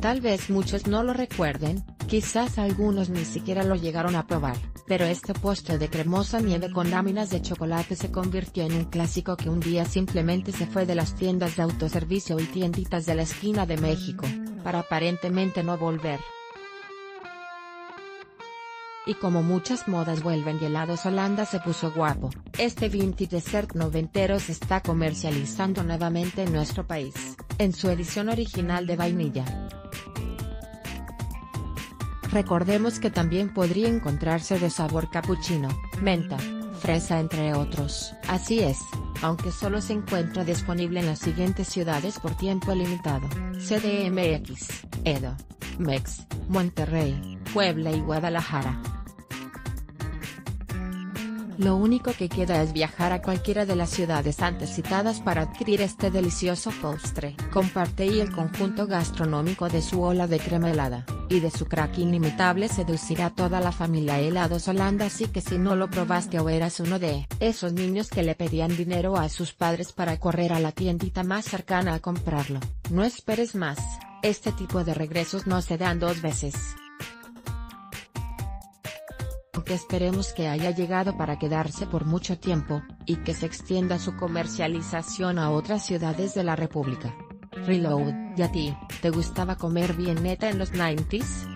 Tal vez muchos no lo recuerden, quizás algunos ni siquiera lo llegaron a probar, pero este postre de cremosa nieve con láminas de chocolate se convirtió en un clásico que un día simplemente se fue de las tiendas de autoservicio y tienditas de la esquina de México, para aparentemente no volver. Y como muchas modas vuelven y helados Holanda se puso guapo, este vintage dessert noventero se está comercializando nuevamente en nuestro país, en su edición original de vainilla. Recordemos que también podría encontrarse de sabor cappuccino, menta, fresa entre otros. Así es, aunque solo se encuentra disponible en las siguientes ciudades por tiempo limitado, CDMX, Edo, Mex, Monterrey, Puebla y Guadalajara. Lo único que queda es viajar a cualquiera de las ciudades antes citadas para adquirir este delicioso postre. Comparte y el conjunto gastronómico de su ola de crema helada, y de su crack inimitable seducirá a toda la familia helados Holanda así que si no lo probaste o eras uno de esos niños que le pedían dinero a sus padres para correr a la tiendita más cercana a comprarlo, no esperes más, este tipo de regresos no se dan dos veces que esperemos que haya llegado para quedarse por mucho tiempo, y que se extienda su comercialización a otras ciudades de la República. Reload, ¿y a ti, te gustaba comer bien neta en los 90s?